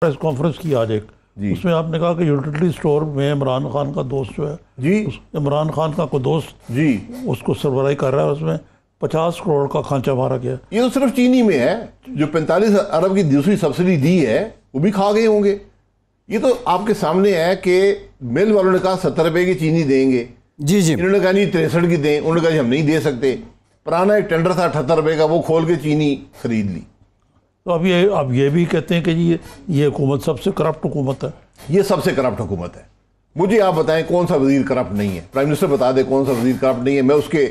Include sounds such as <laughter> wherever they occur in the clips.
Press conference की आज एक उसमें आपने कहा कि यूटिलिटी स्टोर में इमरान खान का दोस्त जो है जी। उस इमरान खान का कोई दोस्त जी। उसको सरबराही कर रहा है उसमें पचास करोड़ का खांचा मारा गया। ये तो सिर्फ़ चीनी में है जो 45 अरब की दूसरी सब्सिडी दी है वो भी खा गए होंगे। ये तो आपके सामने है कि मिल वालों ने कहा सत्तर रुपए की चीनी देंगे। जी जी। इन्होंने कहा नहीं तिरसठ की दें। उन्होंने कहा हम नहीं दे सकते। पुराना एक टेंडर था अठहत्तर रुपए का वो खोल के चीनी खरीद ली। तो अब ये अब ये भी कहते हैं कि जी ये ये हुकूमत सबसे करप्ट हुकूमत है। ये सबसे करप्ट हुकूमत है। मुझे आप बताएँ कौन सा वज़ीर करप्ट नहीं है। प्राइम मिनिस्टर बता दें कौन सा वज़ीर करप्ट नहीं है। मैं उसके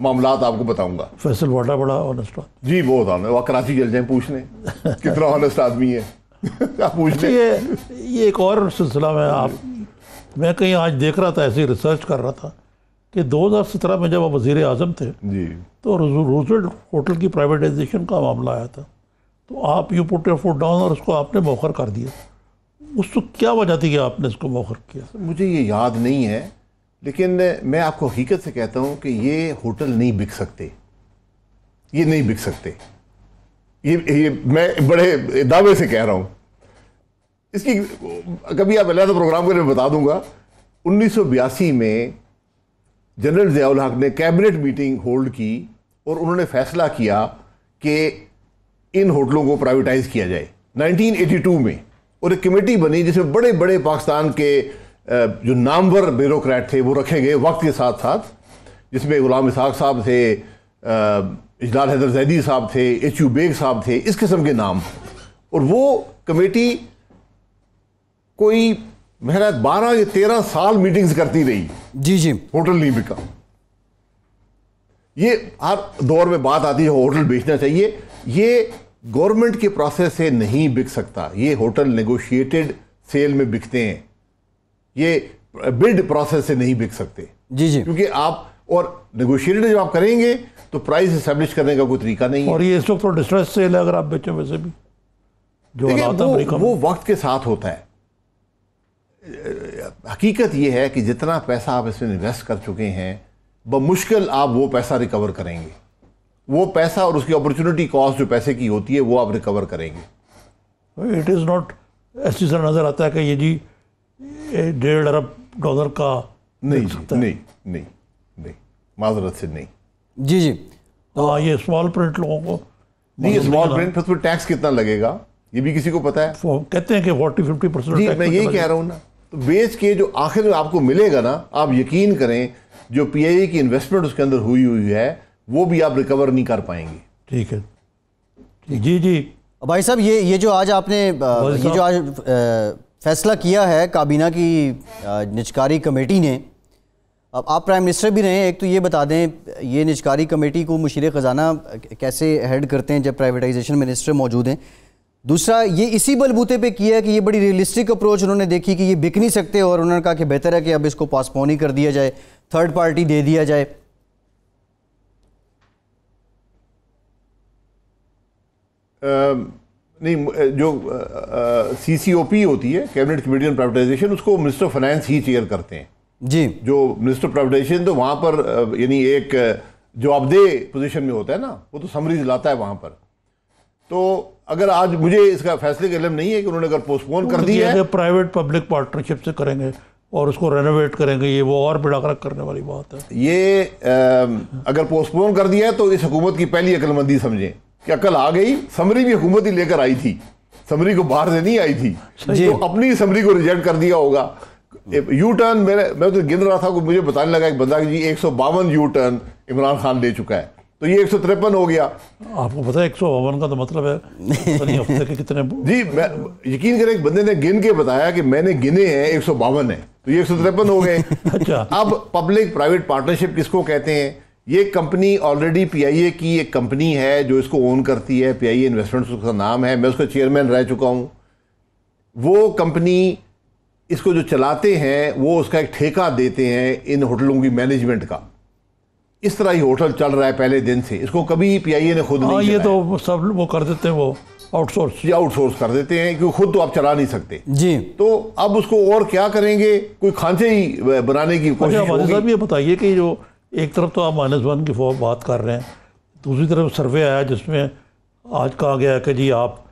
मामला आपको बताऊँगा। फैसल वाडा बड़ा ऑनेस्ट जी बहुत ऑनर वहाँ कराची चल जाए पूछ लें। कितना ऑनेस्ट आदमी है। <laughs> आप पूछ लें। ये ये एक और सिलसिला में आप मैं कहीं आज देख रहा था ऐसे रिसर्च कर रहा था कि 2017 में जब आप वज़ीर आज़म थे जी। तो रूजवेल्ट होटल की प्राइवेटाइजेशन का मामला आया था। तो आप you put your foot down और उसको आपने मौखर कर दिया। उस तो क्या वजह थी कि आपने इसको मौखर किया? मुझे ये याद नहीं है, लेकिन मैं आपको हकीकत से कहता हूँ कि ये होटल नहीं बिक सकते। ये नहीं बिक सकते। ये ये मैं बड़े दावे से कह रहा हूँ। इसकी, कभी आप अलहदा प्रोग्राम को मैं बता दूँगा 1982 में जनरल ज़ियाउल हक ने कैबिनेट मीटिंग होल्ड की और उन्होंने फैसला किया कि इन होटलों को प्राइवेटाइज किया जाए। 1982 में और एक कमेटी बनी जिसमें बड़े बड़े पाकिस्तान के जो नामवर ब्यूरोक्रेट थे वो रखे गए वक्त के साथ साथ जिसमें गुलाम इसहाक साहब थे इजलाल हैदर जैदी साहब थे एच यू बेग साहब थे इस किस्म के नाम। और वो कमेटी कोई मेरा बारह या तेरह साल मीटिंग्स करती रही। जी जी। होटल नहीं बिका। ये हर दौर में बात आती है होटल बेचना चाहिए। ये गवर्नमेंट के प्रोसेस से नहीं बिक सकता। ये होटल नेगोशिएटेड सेल में बिकते हैं। ये बिल्ड प्रोसेस से नहीं बिक सकते। जी जी। क्योंकि आप और नेगोशिएटेड जब आप करेंगे तो प्राइस इस्टेब्लिश करने का कोई तरीका नहीं है। और ये इस वक्त तो डिस्ट्रेस सेल है अगर आप बेचें वैसे भी। जो है वो, वो वक्त के साथ होता है। हकीकत ये है कि जितना पैसा आप इसमें इन्वेस्ट कर चुके हैं बमुश्किल आप वो पैसा रिकवर करेंगे। वो पैसा और उसकी अपॉर्चुनिटी कॉस्ट जो पैसे की होती है वो आप रिकवर करेंगे। इट इज़ नॉट ऐसी तरह नज़र आता है कि ये जी डेढ़ अरब डॉलर का नहीं जी, सकता नहीं नहीं नहीं माजरत से नहीं। जी जी। तो हाँ ये स्मॉल प्रिंट लोगों को नहीं स्मॉल प्रिंट फिर टैक्स कितना लगेगा? ये भी किसी को पता है? कहते हैं कि फोर्टी फिफ्टी परसेंट जी मैं यही कह रहा हूँ ना तो बेच के जो आखिर में आपको मिलेगा ना आप यकीन करें जो पीआईए की इन्वेस्टमेंट उसके अंदर हुई हुई है वो भी आप रिकवर नहीं कर पाएँगे। ठीक है। ठीक। जी जी। भाई साहब ये ये जो आज आपने ये जो आज फैसला किया है काबीना की निचकारी कमेटी ने अब आप प्राइम मिनिस्टर भी रहे हैं एक तो ये बता दें ये निचकारी कमेटी को मुशीर ख़जाना कैसे हेड करते हैं जब प्राइवेटाइजेशन मिनिस्टर मौजूद हैं? दूसरा ये इसी बलबूते पे किया है कि ये बड़ी रियलिस्टिक अप्रोच उन्होंने देखी कि ये बिक नहीं सकते और उन्होंने कहा कि बेहतर है कि अब इसको पासपोन ही कर दिया जाए थर्ड पार्टी दे दिया जाए। नहीं जो सी सी ओ पी होती है कैबिनेट कमेटी ऑन प्राइवेटाइजेशन उसको मिनिस्टर फाइनेंस ही चेयर करते हैं। जी। जो मिनिस्टर प्राइवेटाइजेशन तो वहाँ पर यानी एक जवाबदेह पोजीशन में होता है ना वो तो समरीज लाता है वहाँ पर। तो अगर आज मुझे इसका फैसले का इलम नहीं है कि उन्होंने अगर पोस्टपोन कर दिया है। प्राइवेट पब्लिक पार्टनरशिप से करेंगे और उसको रेनोवेट करेंगे ये वो और बेड़ा गर्क करने वाली बात है। ये अम, अगर पोस्टपोन कर दिया है तो इस हुकूमत की पहली अकलमंदी समझें। कि अकल आ गई? समरी भी हुकूमत ही लेकर आई थी। समरी को बाहर से नहीं आई थी। तो अपनी समरी को रिजेक्ट कर दिया होगा। यू टर्न मेरे मैं तो गिन रहा था कि मुझे बताने लगा एक बंदा कि जी एक सौ बावन यू टर्न इमरान खान ले चुका है। तो ये एक सौ तिरपन हो गया। आपको पता है एक सौ बावन का तो मतलब है के कितने <laughs> जी मैं यकीन करें एक बंदे ने गिन के बताया कि मैंने गिने हैं एक सौ बावन है। तो ये एक सौ तिरपन हो गए। <laughs> अच्छा। अब पब्लिक प्राइवेट पार्टनरशिप किसको कहते हैं? ये कंपनी ऑलरेडी पीआईए की एक कंपनी है जो इसको ओन करती है पीआईए इन्वेस्टमेंट्स उसका नाम है मैं उसका चेयरमैन रह चुका हूँ। वो कंपनी इसको जो चलाते हैं वो उसका एक ठेका देते हैं इन होटलों की मैनेजमेंट का। इस तरह ही होटल चल रहा है पहले दिन से। इसको कभी पीआईए ने खुद हाँ नहीं ये तो सब वो कर देते हैं वो आउटसोर्स ये आउटसोर्स कर देते हैं क्योंकि खुद तो आप चला नहीं सकते। जी। तो अब उसको और क्या करेंगे? कोई खांचे ही बनाने की कोशिश अच्छा होगी। ये बताइए कि जो एक तरफ़ तो आप माइनस वन की बात कर रहे हैं दूसरी तरफ़ सर्वे आया जिसमें आज कहा गया है कि जी आप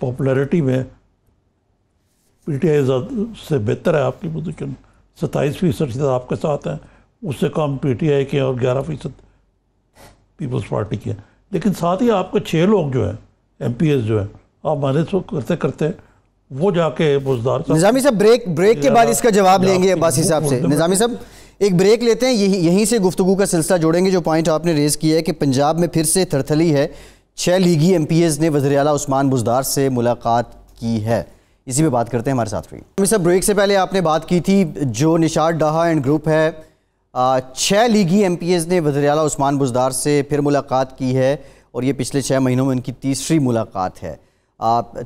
पॉपुलैरिटी में पी टी आई से बेहतर है आपकी पोजीशन सत्ताईस फ़ीसद आपके साथ हैं उससे कम पी टी आई के और ग्यारह फ़ीसद पीपल्स पार्टी के लेकिन साथ ही आपके छः लोग जो हैं एम पी एस जो है आप मैनेज करते करते वो जाके बुजदार निज़ामी साहब ब्रेक ब्रेक के बाद इसका जवाब लेंगे अब्बासी साहब से। निज़ामी साहब? एक ब्रेक लेते हैं, यही यहीं से गुफ्तु का सिलसिला जोड़ेंगे, जो पॉइंट आपने रेज़ किया है कि पंजाब में फिर से थरथली है। छः लीगी एम पी एस ने अला उस्मान बुजदार से मुलाकात की है। इसी पे बात करते हैं हमारे साथ फ्री साहब ब्रेक से पहले आपने बात की थी, जो निशाद डहा एंड ग्रुप है छः लीगी एम पी एस ने अला उस्मान बुजदार से फिर मुलाकात की है, और ये पिछले छः महीनों में उनकी तीसरी मुलाकात है।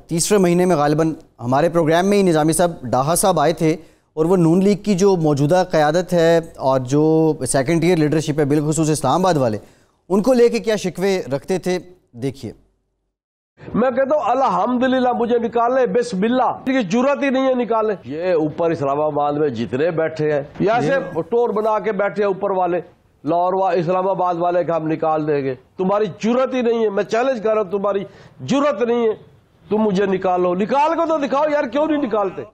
तीसरे महीने में गालिबा, हमारे प्रोग्राम में ही निज़ामी साहब डाहा साहब आए थे और वो नून लीग की जो मौजूदा क़्यादत है और जो सेकेंड ईयर लीडरशिप है बिलखसूस इस्लामाबाद वाले उनको लेके क्या शिकवे रखते थे देखिए। मैं कहता हूँ अल्हम्दुलिल्लाह मुझे निकाले बिस्मिल्ला की ज़रूरत ही नहीं है निकाले ये ऊपर इस्लामाबाद में जितने बैठे हैं या से टोर बना के बैठे हैं ऊपर वाले। लाहौर वा, इस्लामाबाद वाले का हम निकाल देंगे। तुम्हारी ज़रूरत ही नहीं है। मैं चैलेंज कर रहा हूँ तुम्हारी ज़रूरत नहीं है। तुम मुझे निकालो। निकाल को तो दिखाओ यार क्यों नहीं निकालते?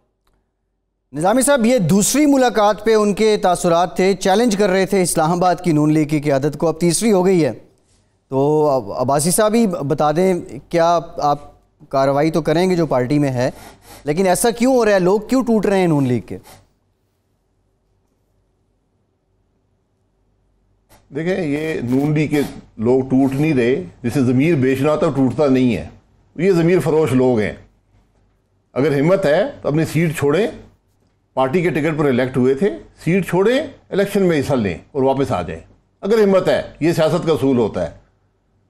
निज़ामी साहब, ये दूसरी मुलाकात पे उनके तासुरात थे चैलेंज कर रहे थे इस्लामाबाद की नून लीग की क्यादत को। अब तीसरी हो गई है। तो अब्बासी साहब ही बता दें, क्या आप कार्रवाई तो करेंगे जो पार्टी में है, लेकिन ऐसा क्यों हो रहा है? लोग क्यों टूट रहे हैं नून लीग के? देखें, ये नून लीग के लोग टूट नहीं रहे। जिसे ज़मीर बेचना होता टूटता नहीं है। ये ज़मीर फरोश लोग हैं। अगर हिम्मत है तो अपनी सीट छोड़ें। पार्टी के टिकट पर इलेक्ट हुए थे, सीट छोड़ें, इलेक्शन में हिस्सा लें और वापस आ जाएँ। अगर हिम्मत है, ये सियासत का असूल होता है।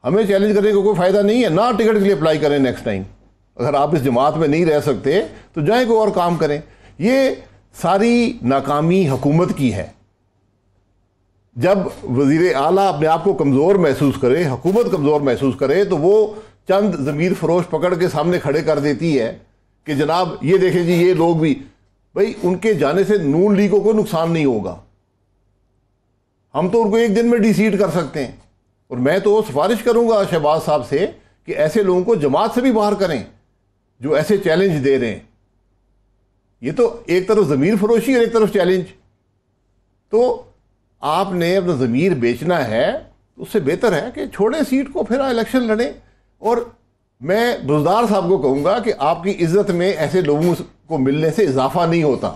हमें चैलेंज करने का को कोई फ़ायदा नहीं है, ना टिकट के लिए अप्लाई करें नेक्स्ट टाइम अगर आप इस जमात में नहीं रह सकते तो जाएँ कोई और काम करें। ये सारी नाकामी हुकूमत की है। जब वज़ीर आला अपने आप को कमज़ोर महसूस करे, हुकूमत कमज़ोर महसूस करे तो वो चंद ज़मीर फरोश पकड़ के सामने खड़े कर देती है कि जनाब, ये देखें जी, ये लोग भी भाई, उनके जाने से नून लीग को नुकसान नहीं होगा। हम तो उनको एक दिन में डिसीड कर सकते हैं। और मैं तो सिफारिश करूँगा शहबाज साहब से कि ऐसे लोगों को जमात से भी बाहर करें, जो ऐसे चैलेंज दे रहे हैं। ये तो एक तरफ़ ज़मीर फरोशी और एक तरफ़ चैलेंज तो आपने अपना ज़मीर बेचना है तो उससे बेहतर है कि छोड़े, सीट को फिर इलेक्शन लड़ें। और मैं बुजदार साहब को कहूँगा कि आपकी इज़्ज़त में ऐसे लोगों को मिलने से इजाफा नहीं होता।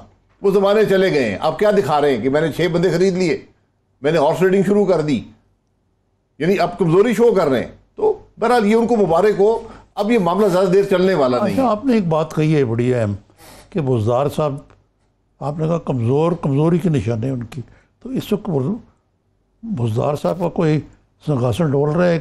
वो ज़माने चले गए हैं। आप क्या दिखा रहे हैं कि मैंने छः बंदे खरीद लिए? मैंने हॉर्स रेडिंग शुरू कर दी। यानी आप कमज़ोरी शो कर रहे हैं। तो बहरहाल ये उनको मुबारक हो। अब ये मामला ज़्यादा देर चलने वाला अच्छा, नहीं आपने एक बात कही है बड़ी अहम कि बुजदार साहब आपने कहा कमज़ोर कमज़ोरी की निशानी है उनकी। तो इस वक्त बुजदार साहब का कोई संघासन डोल रहा है?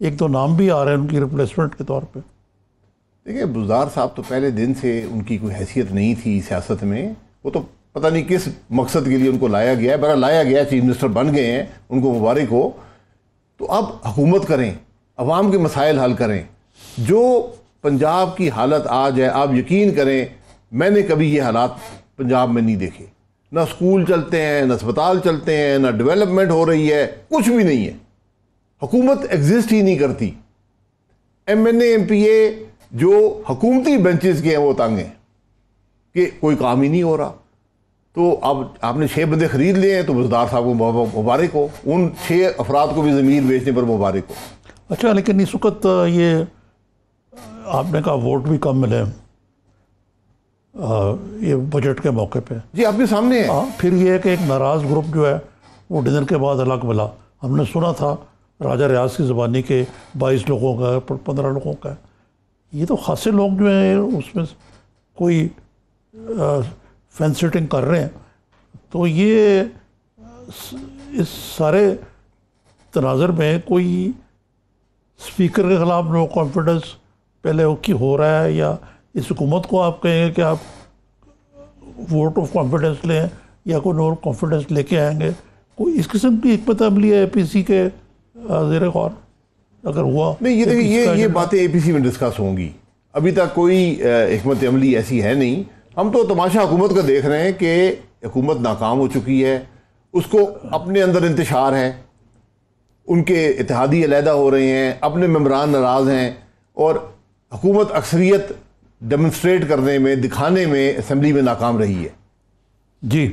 एक तो नाम भी आ रहे हैं उनकी रिप्लेसमेंट के तौर पे। देखिए, बुजार साहब तो पहले दिन से उनकी कोई हैसियत नहीं थी सियासत में। वो तो पता नहीं किस मकसद के लिए उनको लाया गया है। बड़ा लाया गया चीफ मिनिस्टर बन गए हैं, उनको मुबारक हो। तो अब हुकूमत करें, अवाम के मसाइल हल करें। जो पंजाब की हालत आज है, आप यकीन करें, मैंने कभी ये हालात पंजाब में नहीं देखे। ना स्कूल चलते हैं, ना अस्पताल चलते हैं, ना डेवलपमेंट हो रही है, कुछ भी नहीं है। हुकूमत एग्जिस्ट ही नहीं करती। M N M P A जो हकूमती बेंचेस के हैं वो तंग हैं कि कोई काम ही नहीं हो रहा। तो अब आपने छः बंदे खरीद लिए हैं तो बुजदार साहब को मुबारक हो। उन छः अफराद को भी ज़मीन बेचने पर मुबारक हो। अच्छा लेकिन इस वक्त ये आपने कहा वोट भी कम मिले। ये बजट के मौके पे। जी आपके सामने है। आ, हाँ, फिर ये है कि एक नाराज़ ग्रुप जो है वो डिनर के बाद अलग मिला। हमने सुना था राजा रियाज की ज़बानी के बाईस लोगों का पंद्रह लोगों का ये तो खासे लोग जो हैं, उसमें कोई सेटिंग कर रहे हैं। तो ये, इस सारे तनाजर में कोई स्पीकर के ख़िलाफ़ नो कॉन्फिडेंस पहले की हो रहा है, या इस हुकूमत को आप कहेंगे कि आप वोट ऑफ़ कॉन्फिडेंस लें, या कोई नो कॉन्फिडेंस लेके आएँगे? कोई इस किस्म की हमत अमली है पी सी के जेर गौर अगर हुआ नहीं ये देखिए ये ये बातें एपीसी में डिस्कस होंगी। अभी तक कोई हमत अमली ऐसी है नहीं। हम तो तमाशा हुकूमत का देख रहे हैं कि हुकूमत नाकाम हो चुकी है। उसको अपने अंदर इंतशार है। उनके इतिहादी अलहदा हो रहे हैं अपने मम्बरान नाराज़ हैं और हुकूमत अक्सरियत डेमोन्स्ट्रेट करने में दिखाने में असेंबली में नाकाम रही है। जी।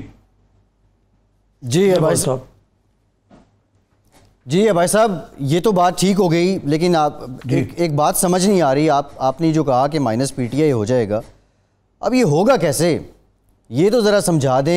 जी है भाई साहब। जी है भाई साहब ये तो बात ठीक हो गई लेकिन आप एक, एक बात समझ नहीं आ रही। आप आपने जो कहा कि माइनस पीटीआई हो जाएगा अब ये होगा कैसे? ये तो ज़रा समझा दें।